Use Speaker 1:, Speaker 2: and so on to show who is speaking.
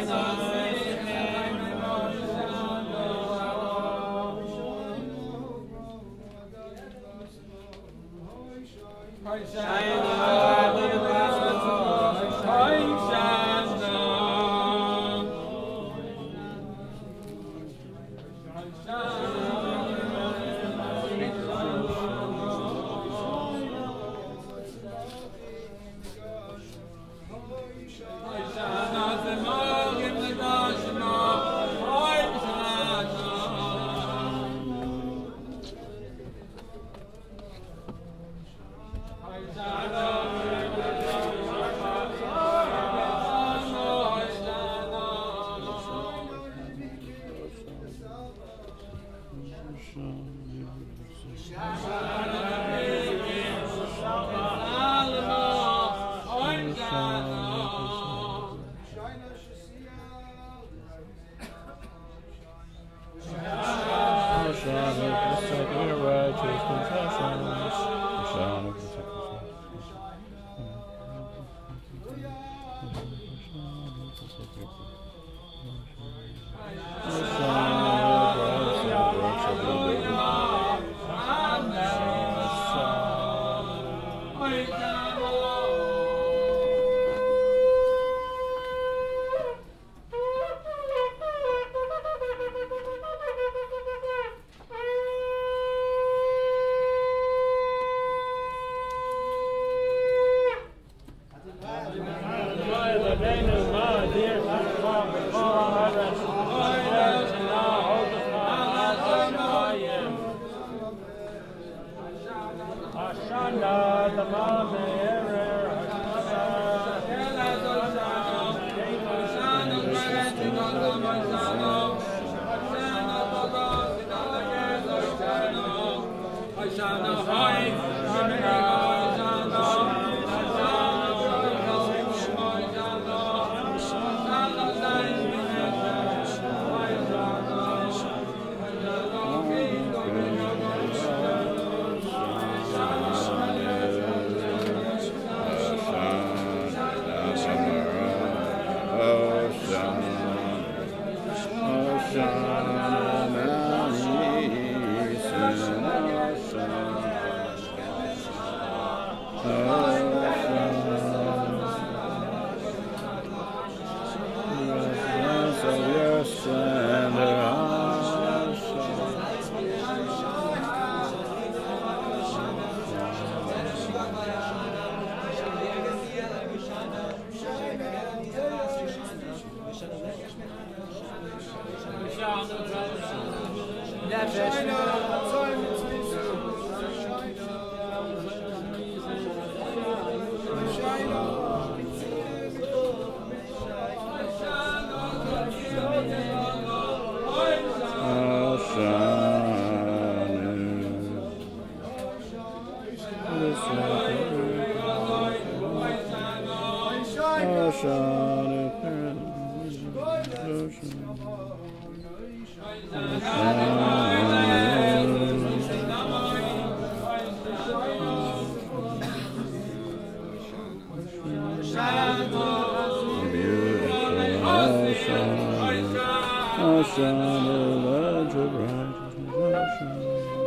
Speaker 1: Praise Şahane. Anna Heim, Anna
Speaker 2: Ocean, the ledge of righteousness.